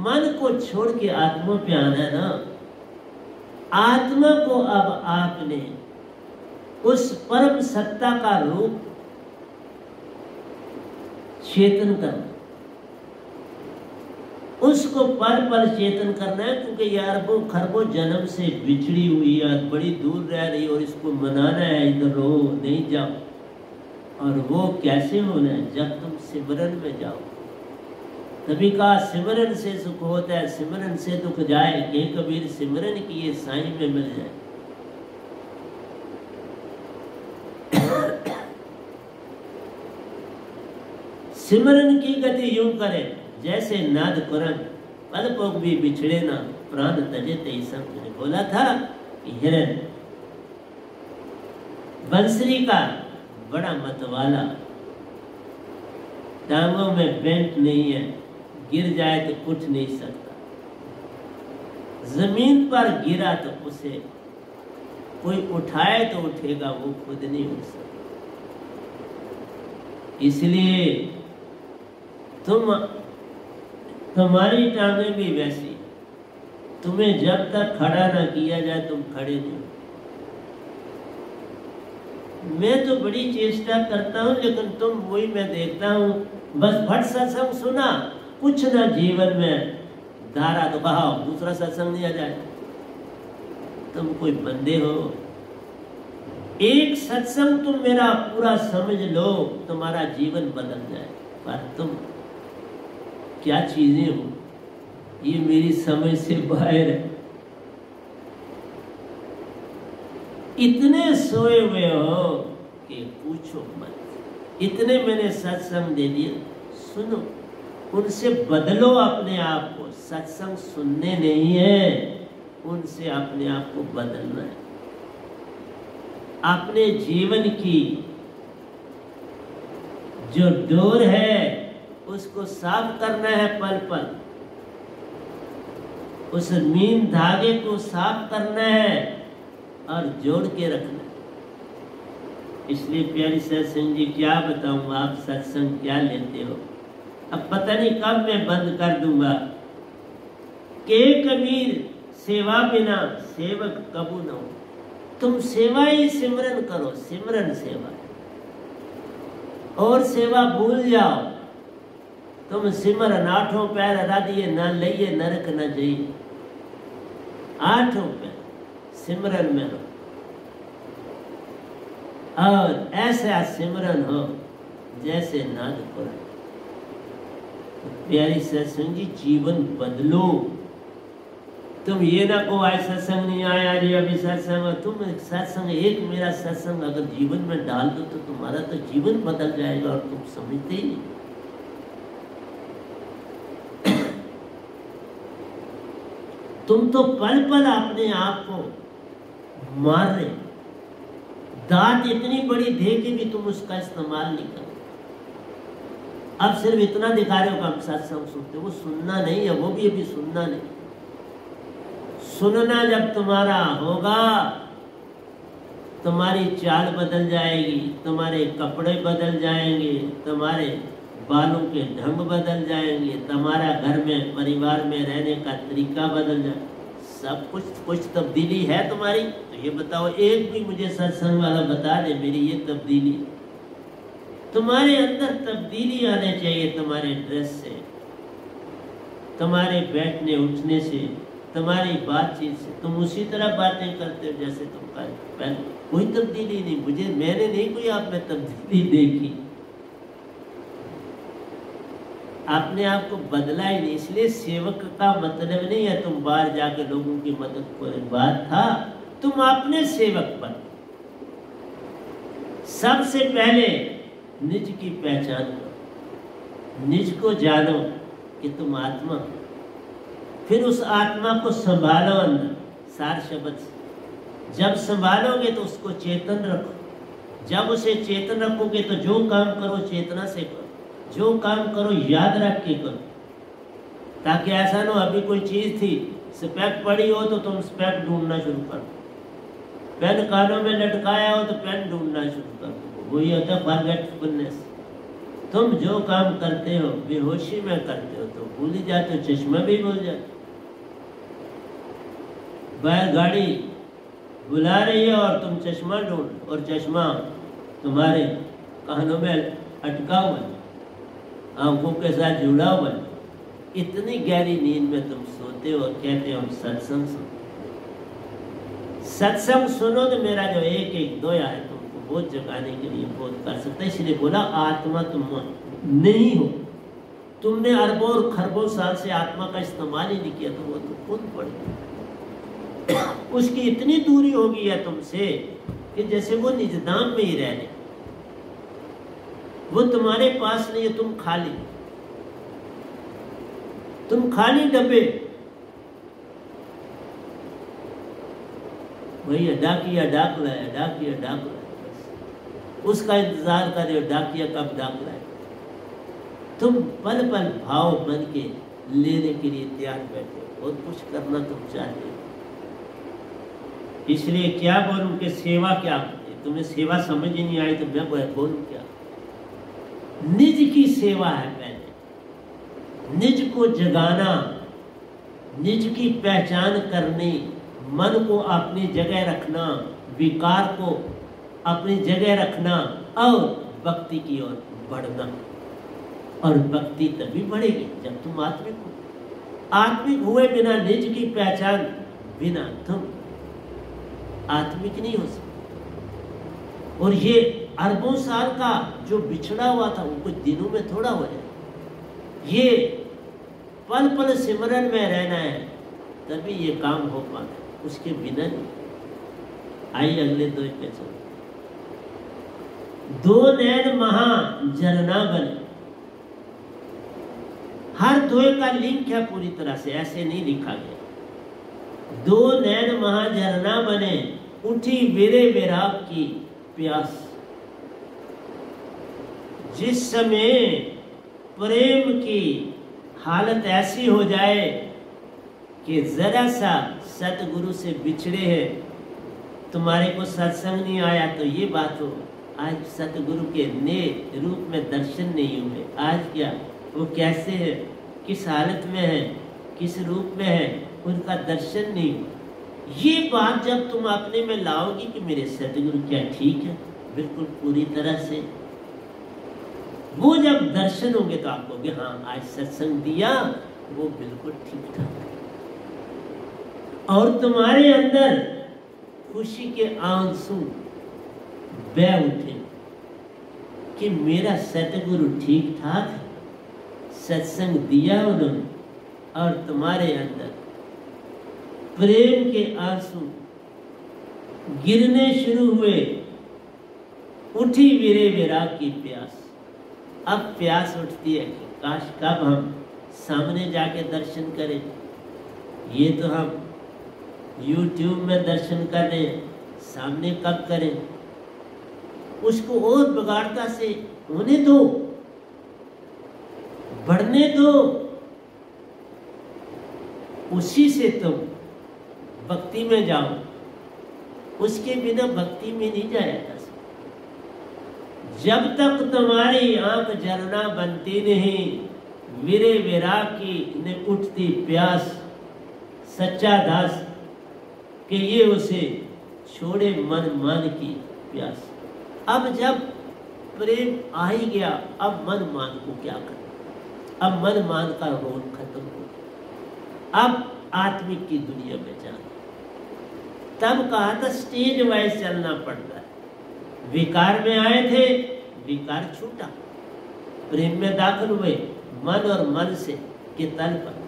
मन को छोड़ के आत्मा पे आना है ना, आत्मा को अब आपने उस परम सत्ता का रूप चेतन करना उसको पल पल चेतन करना है, क्योंकि ये अरबों खरबों जन्म से बिछड़ी हुई है बड़ी दूर रह रही और इसको मनाना है, इधर रहो, नहीं जाओ। और वो कैसे होना है? जब तुम सिमरन में जाओ। तभी कहा सिमरन से सुख होता है, सिमरन से दुख जाए ये कबीर सिमरन की ये साई में मिल जाए। सिमरन की गति यूँ करे, जैसे नाद कुरन पद पोक भी बिछड़े ना, प्राण तजे ते सबने बोला था कि हिरण बंसरी का बड़ा मतवाला, टांगों में बेंट नहीं है। गिर जाए तो कुछ नहीं सकता। ज़मीन पर गिरा तो उसे कोई उठाए तो उठेगा, वो खुद नहीं उठ सकता। इसलिए तुम, तुम्हारी टांगे भी वैसी। तुम्हें जब तक खड़ा ना किया जाए, तुम खड़े नहीं मैं तो बड़ी चेष्टा करता हूँ, लेकिन तुम वही मैं देखता हूँ। बस भट सत्संग सुना। कुछ ना जीवन में, धारा तो बहाओ, दूसरा सत्संग नहीं आ जाए। तुम कोई बंदे हो। एक सत्संग तुम मेरा पूरा समझ लो, तुम्हारा जीवन बदल जाए। पर तुम क्या चीज़ें हो? ये मेरी समझ से बाहर है। इतने सोए हुए हो कि पूछो मत। इतने मैंने सत्संग दे दिया सुनो। उनसे बदलो अपने आप को। सत्संग सुनने नहीं है, उनसे अपने आप को बदलना है। अपने जीवन की जो डोर है, उसको साफ़ करना है पल पल। उस मीन धागे को साफ़ करना है और जोड़ के रखना है। इसलिए प्यारी सत्संग जी, क्या बताऊँ, आप सत्संग क्या लेते हो? अब पता नहीं कब मैं बंद कर दूँगा। के कबीर सेवा बिना सेवक कबू न हो। तुम सेवा ही सिमरन करो, सिमरन सेवा। और सेवा भूल जाओ। तुम सिमरन आठों पैर राधिए न लइए नरक न जाइए आठों पैर सिमरन में हो और ऐसा सिमरन हो जैसे नाद पुराण प्यारी सत्संग जी, जीवन बदलो। तुम ये ना को आए सत्संग नहीं आया जी अभी सत्संग तुम सत्संग, एक मेरा सत्संग अगर जीवन में डाल दो तो तुम्हारा तो जीवन बदल जाएगा और तुम समझते ही नहीं। तुम तो पल पल अपने आप को मार रहे दांत इतनी बड़ी दे के भी तुम उसका इस्तेमाल नहीं कर अब सिर्फ़ इतना दिखा रहे हो हम सत्संग सुनते वो सुनना नहीं है, वो भी अभी सुनना नहीं। सुनना जब तुम्हारा होगा, तुम्हारी चाल बदल जाएगी, तुम्हारे कपड़े बदल जाएँगे, तुम्हारे बालों के ढंग बदल जाएँगे, तुम्हारा घर में, परिवार में रहने का तरीका बदल जाए। सब कुछ कुछ तब्दीली है तुम्हारी तो ये बताओ, एक भी मुझे सत्संग वाला बता दे, मेरी ये तब्दीली। तुम्हारे अंदर तब्दीली आने चाहिए तुम्हारे ड्रेस से, तुम्हारे बैठने, उठने से, तुम्हारी बातचीत से। तुम उसी तरह बातें करते हो जैसे तुम पहले कोई तब्दीली नहीं। मुझे, मैंने नहीं कोई आप में तब्दीली देखी। आपने आपको बदला ही नहीं। इसलिए सेवक का मतलब नहीं है तुम बाहर जाके लोगों की मदद को बात था। तुम अपने सेवक बन। सबसे पहले निज की पहचान करो। निज को जानो कि तुम आत्मा हो। फिर उस आत्मा को संभालो अंदर, सार शब्द से। जब संभालोगे तो उसको चेतन रखो। जब उसे चेतन रखोगे तो जो काम करो, चेतना से करो। जो काम करो, याद रख के करो। ताकि ऐसा ना अभी कोई चीज़ थी स्पेक्ट पड़ी हो तो तुम स्पेक्ट ढूंढना शुरू कर पेन कानों में लटकाया हो तो पेन ढूंढना शुरू कर दो वही होता है फॉरगेटफुलनेस तुम जो काम करते हो, बेहोशी में करते हो तो भूल ही जाते हो, चश्मा भी भूल जाते बैलगाड़ी बुला रही है और तुम चश्मा ढूंढ, और चश्मा तुम्हारे कानों में अटका हुआ है, आँखों के साथ जुड़ा हुआ है। इतनी गहरी नींद में तुम सोते हो और कहते हो सत्संग सुनो। सत्संग सुनो तो मेरा जो एक एक दो है बहुत जगाने के लिए बहुत कर सकते हैं। इसलिए बोला, आत्मा तुम नहीं हो। तुमने अरबों और खरबों साल से आत्मा का इस्तेमाल ही नहीं किया तो वो तो खुद पड़े उसकी इतनी दूरी हो गई है तुमसे कि जैसे वो निजदाम में ही रह रहे वो तुम्हारे पास नहीं है, तुम खाली। तुम खाली डब्बे भैया डाकिया डाक लाया डाकिया डाक लाया उसका इंतज़ार करे डाकिया कब डाक लाए? तुम पल पल भाव बन के लेने के लिए तैयार बैठे और कुछ करना तुम चाहते हो। इसलिए क्या बोलूँ कि सेवा क्या तुम्हें सेवा समझ ही नहीं आई तो मैं बोलूँ क्या? निज की सेवा है पहले। निज को जगाना, निज की पहचान करनी, मन को अपनी जगह रखना, विकार को अपनी जगह रखना और भक्ति की ओर बढ़ना। और भक्ति तभी बढ़ेगी जब तुम आत्मिक हो। आत्मिक हुए बिना निज की पहचान बिना तुम आत्मिक नहीं हो सकते। और ये अरबों साल का जो बिछड़ा हुआ था, वो कुछ दिनों में थोड़ा हो जाए। ये पल पल सिमरन में रहना है, तभी ये काम हो पाता। उसके बिना नहीं। आइए अगले दो पे चलो दो नैन महा झरना बने हर दो का लिंक है पूरी तरह से, ऐसे नहीं लिखा गया। दो नैन महाझरना बने, उठी वीरे विराग की प्यास। जिस समय प्रेम की हालत ऐसी हो जाए कि जरा सा सतगुरु से बिछड़े हैं, तुम्हारे को सत्संग नहीं आया तो ये बात हो। आज सतगुरु के ने रूप में दर्शन नहीं हुए। आज क्या? वो कैसे है? किस हालत में है? किस रूप में है? उनका दर्शन नहीं हुआ। ये बात जब तुम अपने में लाओगी कि मेरे सतगुरु क्या ठीक है? बिल्कुल पूरी तरह से। वो जब दर्शन होंगे तो आप कहोगे हाँ आज सत्संग दिया, वो बिल्कुल ठीक ठाक और तुम्हारे अंदर खुशी के आँसू बह उठे। कि मेरा सतगुरु ठीक ठाक सत्संग दिया उन्होंने और तुम्हारे अंदर। प्रेम के आँसू गिरने शुरू हुए। उठी वीरे विराग की प्यास। अब प्यास उठती है कि काश कब हम सामने जाके दर्शन करें। ये तो हम YouTube में दर्शन कर रहे हैं। सामने कब करें? उसको और बगाड़ता से होने दो, बढ़ने दो। उसी से तुम भक्ति में जाओ। उसके बिना भक्ति में नहीं जाया जा सकता। जब तक तुम्हारी आँख झरना बनती नहीं वीरे विराग की ने उठती प्यास, सच्चा दास, कि ये उसे छोड़े मन मान की प्यास। अब जब प्रेम आ ही गया, अब मन मान को क्या कर? अब मन मान का रोल खत्म हो अब आत्मिक की दुनिया में जाना। तब कहा था स्टेज वाइज चलना पड़ता है। विकार में आए थे, विकार छूटा। प्रेम में दाखिल हुए, मन और मन से के तल पर।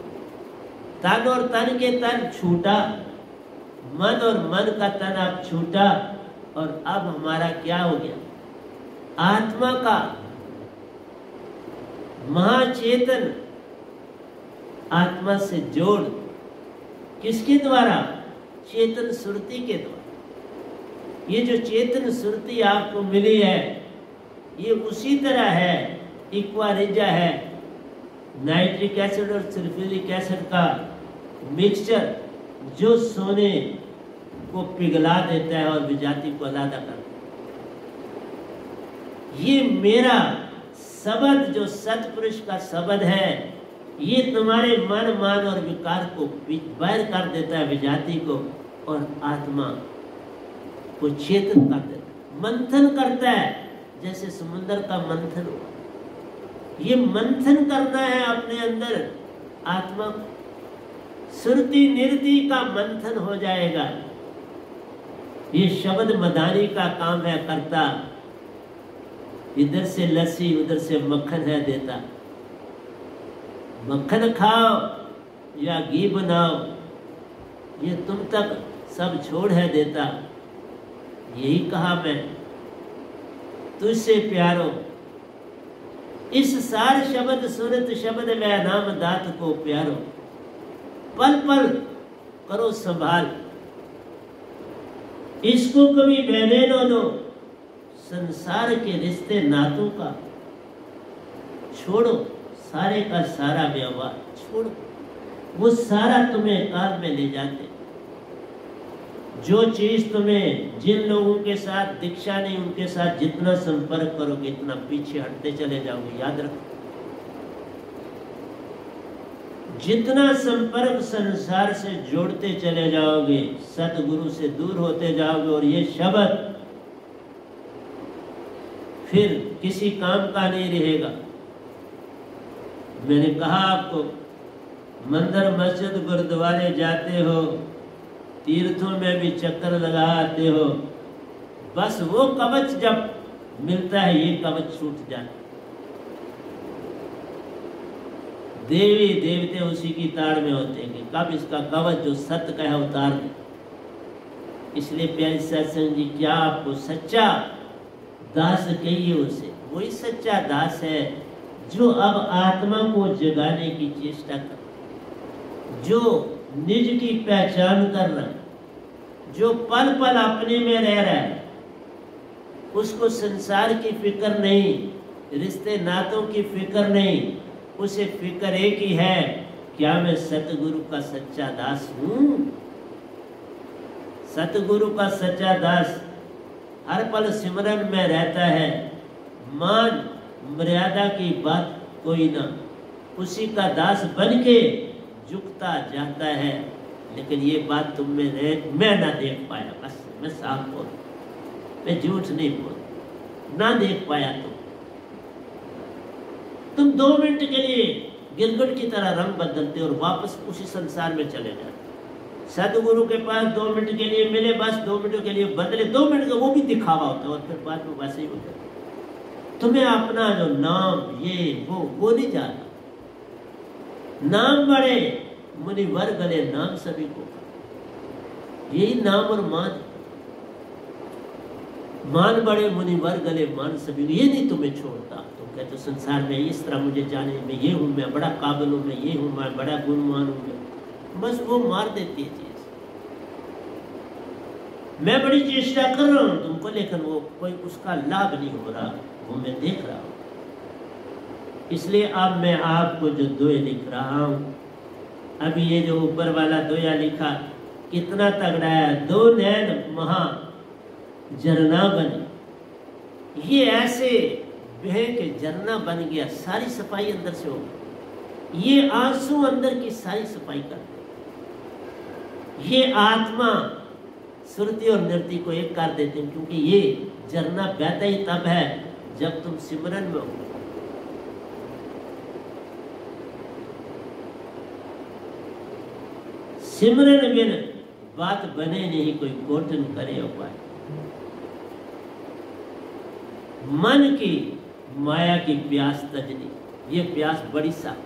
तन और तन के तन छूटा। मन और मन का तन अब छूटा। और अब हमारा क्या हो गया? आत्मा का महाचेतन आत्मा से जोड़ किसके द्वारा? चेतन सुरति के द्वारा। ये जो चेतन सुरति आपको मिली है, ये उसी तरह है इक्वारिजा है। नाइट्रिक एसिड और सल्फ्यूरिक एसिड का मिक्सचर जो सोने को पिघला देता है और विजाति को अलादा करता है। ये मेरा शब्द जो सतपुरुष का शब्द है, ये तुम्हारे मन, मान और विकार को बैर कर देता है विजाति को और आत्मा को चेतन कर देता है। मंथन करता है, जैसे समुद्र का मंथन हुआ। ये मंथन करना है अपने अंदर, आत्मा सुरति निर्ति का मंथन हो जाएगा। ये शब्द मदानी का काम है, करता। इधर से लस्सी, उधर से मक्खन है, देता। मक्खन खाओ या घी बनाओ, ये तुम तक सब छोड़ है, देता। यही कहा मैं। तुझसे प्यारो। इस सार शब्द, सुरत शब्द, में नाम दात को प्यारो। पल पल करो संभाल। इसको कभी बहने लो। संसार के रिश्ते नातों का। छोड़ो, सारे का सारा व्यवहार छोड़ो। वो सारा तुम्हें काल में ले जाते। जो चीज़ तुम्हें जिन लोगों के साथ, दीक्षा नहीं उनके साथ जितना संपर्क करोगे, इतना पीछे हटते चले जाओगे। याद रखो। जितना संपर्क संसार से जोड़ते चले जाओगे सतगुरु से दूर होते जाओगे और ये शब्द फिर किसी काम का नहीं रहेगा। मैंने कहा आपको, मंदिर मस्जिद गुरुद्वारे जाते हो, तीर्थों में भी चक्कर लगाते हो, बस वो कवच जब मिलता है, ये कवच छूट जाता देवी देवते उसी की ताड़ में होते हैं कब इसका कवच जो सत्य का है उतार दे। इसलिए प्यारी सत्संग जी, क्या आपको सच्चा दास कहिए उसे? वही सच्चा दास है जो अब आत्मा को जगाने की चेष्टा कर जो निज की पहचान कर रहा है, जो पल पल अपने में रह रहा है। उसको संसार की फ़िक्र नहीं, रिश्ते नातों की फ़िक्र नहीं उसे फ़िक्र एक ही है। क्या मैं सतगुरु का सच्चा दास हूँ? सतगुरु का सच्चा दास हर पल सिमरन में रहता है। मान मर्यादा की बात कोई ना, उसी का दास बन के झुकता जाता है। लेकिन ये बात तुम में मैं ना देख पाया। बस मैं साफ़ बोल। मैं झूठ नहीं बोल, ना देख पाया तुम। तुम दो मिनट के लिए गिरगट की तरह रंग बदलते और वापस उसी संसार में चले जाते सदगुरु के पास दो मिनट के लिए मिले, बस दो मिनट के लिए बदले। दो मिनट का वो भी दिखावा होता है और फिर बाद में वैसे ही है। तुम्हें अपना जो नाम, ये, वो वो नहीं जाना नाम बड़े मुनि मुनिवर गले नाम सभी को। यही नाम और मान। मान बड़े मुनि वर गले मान सभी ये नहीं तुम्हें छोड़ता। तुम कहते तो संसार में इस तरह मुझे जाने में ये हूँ, मैं बड़ा काबिल हूँ, मैं ये हूँ, मैं बड़ा गुणवान हूँ बस वो मार देती है चीज़। मैं बड़ी चेष्टा कर रहा हूँ तुमको, लेकिन वो कोई उसका लाभ नहीं हो रहा, वो मैं देख रहा हूँ। इसलिए अब मैं आपको जो दोए लिख रहा हूँ, अभी ये जो ऊपर वाला दोया लिखा, कितना तगड़ा है, दो नैन महा झरना बने। ये ऐसे बह के झरना बन गया, सारी सफ़ाई अंदर से हो गई। ये आँसू अंदर की सारी सफ़ाई कर ये आत्मा सुरति और नृत्य को एक कर देते हैं, क्योंकि ये झरना बहता ही तब है जब तुम सिमरन में हो। सिमरन बिन बात बने नहीं, कोई कोटन करे उपाय। मन की माया की प्यास तजनी। ये प्यास बड़ी सा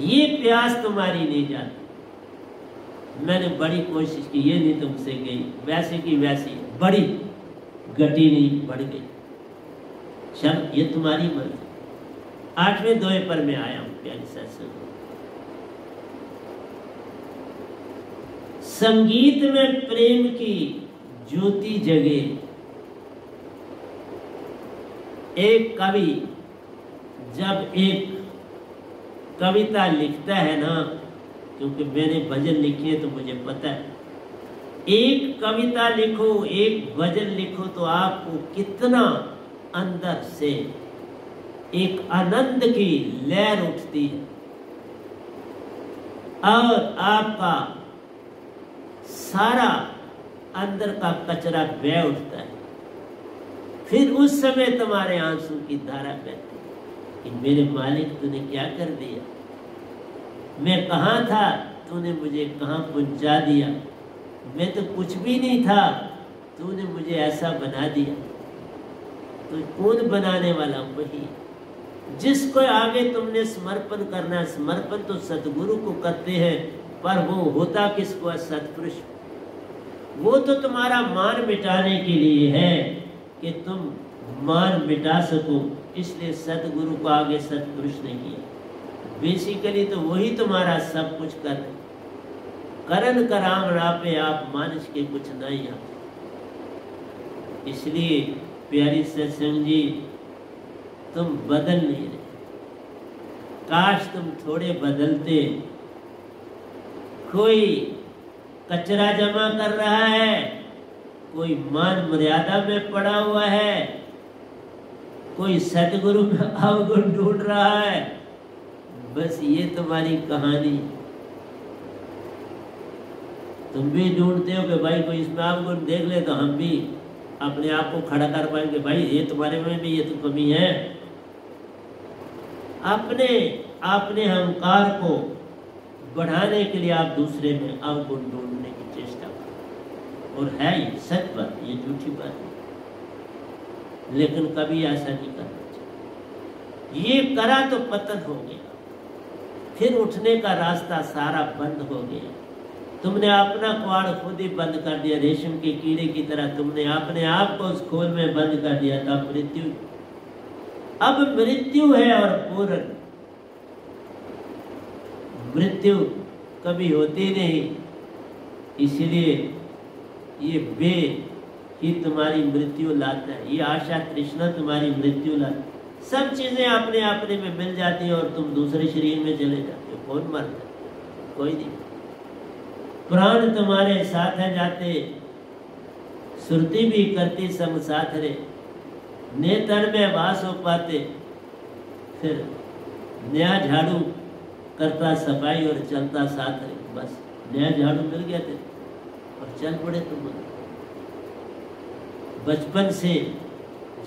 ये प्यास तुम्हारी नहीं जाती। मैंने बड़ी कोशिश की, ये नहीं तुमसे गई। वैसे की वैसी, बड़ी गटी नहीं, बढ़ गई। चल ये तुम्हारी मर्ज़ी। आठवें दोहे पर मैं आया हूँ, प्यारी सत्संग संगीत में प्रेम की ज्योति जगे। एक कवि, जब एक कविता लिखता है ना, क्योंकि मैंने भजन लिखी है तो मुझे पता है। एक कविता लिखो, एक भजन लिखो तो आपको कितना अंदर से एक आनंद की लहर उठती है। और आपका सारा अंदर का कचरा बह उठता है। फिर उस समय तुम्हारे आँसू की धारा बहती। कि मेरे मालिक, तूने क्या कर दिया? मैं कहा था? तूने मुझे कहाँ पहुँचा दिया? मैं तो कुछ भी नहीं था। तूने मुझे ऐसा बना दिया। तो कौन बनाने वाला? वही। जिसको आगे तुमने समर्पण करना समर्पण तो सतगुरु को करते हैं, पर वो होता किसको? सतपुरुष वो तो तुम्हारा मान मिटाने के लिए है। कि तुम मान मिटा सको, इसलिए सतगुरु को आगे सतपुरुष ने किया बेसिकली तो वही तुम्हारा सब कुछ कर करण कराम रापे आप मानस के कुछ नहीं आप इसलिए प्यारी सत्संग जी, तुम बदल नहीं रहे। काश तुम थोड़े बदलते। कोई कचरा जमा कर रहा है कोई मान मर्यादा में पड़ा हुआ है, कोई सतगुरु में अवगुण ढूंढ रहा है, बस ये तुम्हारी कहानी। तुम भी ढूंढते हो कि भाई कोई इसमें अवगुण देख ले तो हम भी अपने आप को खड़ा कर पाएँगे। भाई, ये तुम्हारे में भी ये तो कमी है। अपने अपने अहंकार को बढ़ाने के लिए आप दूसरे में अवगुण करें और है ये, सच बात, ये झूठी बात है। लेकिन कभी ऐसा नहीं करना चाहिए। ये करा तो पतन हो गया। फिर उठने का रास्ता सारा बंद हो गया। तुमने अपना क्वाड़ खुद ही बंद कर दिया, रेशम के कीड़े की तरह तुमने अपने आप को उस खोल में बंद कर दिया था मृत्यु। अब मृत्यु है और पूर्ण। मृत्यु कभी होती नहीं, इसलिए ये बे ही तुम्हारी मृत्यु लाता है। ये आशा तृष्णा तुम्हारी मृत्यु लाता है। सब चीज़ें अपने अपने में मिल जाती हैं और तुम दूसरे शरीर में चले जाते हो। कौन मरता है? कोई नहीं। प्राण तुम्हारे साथ है, जाते सुरती भी करती, सम साथ रे नेतर में वास हो पाते, फिर नया झाड़ू करता, सफ़ाई और चलता साथ रे बस, नया झाड़ू मिल गया और चल पड़े तुम। बचपन से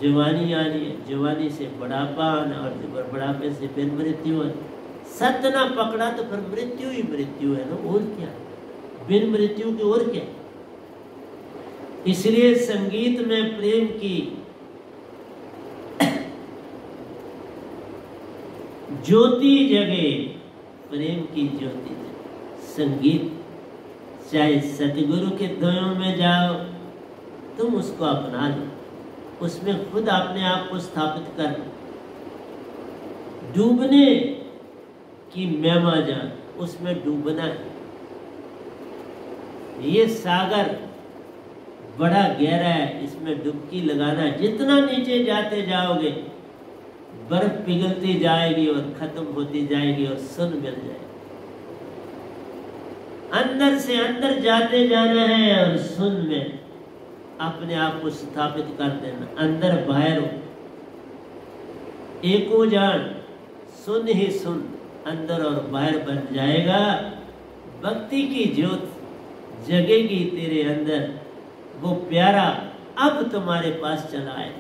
जवानी आनी है, जवानी से बुढ़ापा आना और बुढ़ापे से फिर मृत्यु है सत्य ना पकड़ा तो फिर मृत्यु ही मृत्यु है ना, और क्या? बिन मृत्यु की और क्या? इसलिए संगीत में प्रेम की ज्योति जगे, प्रेम की ज्योति संगीत चाहे सतगुरु के द्वयों में जाओ, तुम उसको अपना लो उसमें खुद अपने आप को स्थापित कर लो डूबने की महिमा जान, उसमें डूबना है। ये सागर बड़ा गहरा है, इसमें डुबकी लगाना। जितना नीचे जाते जाओगे, बर्फ़ पिघलती जाएगी और खत्म होती जाएगी और सुन मिल जाएगी। अंदर से अंदर जाते जाना है और सुन में अपने आप को स्थापित कर देना। अंदर बाहर हो। एको जान, सुन ही सुन, अंदर और बाहर बन जाएगा। भक्ति की ज्योत जगेगी तेरे अंदर। वो प्यारा अब तुम्हारे पास चला है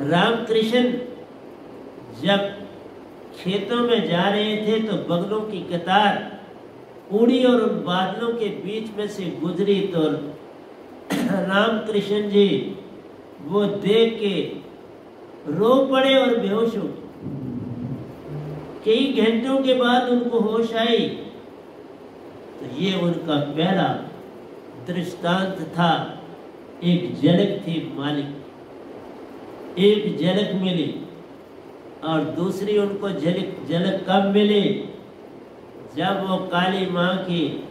रामकृष्ण जब खेतों में जा रहे थे तो बगलों की कतार उड़ी और उन बादलों के बीच में से गुजरी तो रामकृष्ण जी, वो देख के रो पड़े और बेहोश हो कई घंटों के बाद उनको होश आई। तो ये उनका पहला दृष्टांत था, एक झलक थी मालिक। एक झलक मिली। और दूसरी उनको झलक झलक कब मिली? जब वो काली माँ की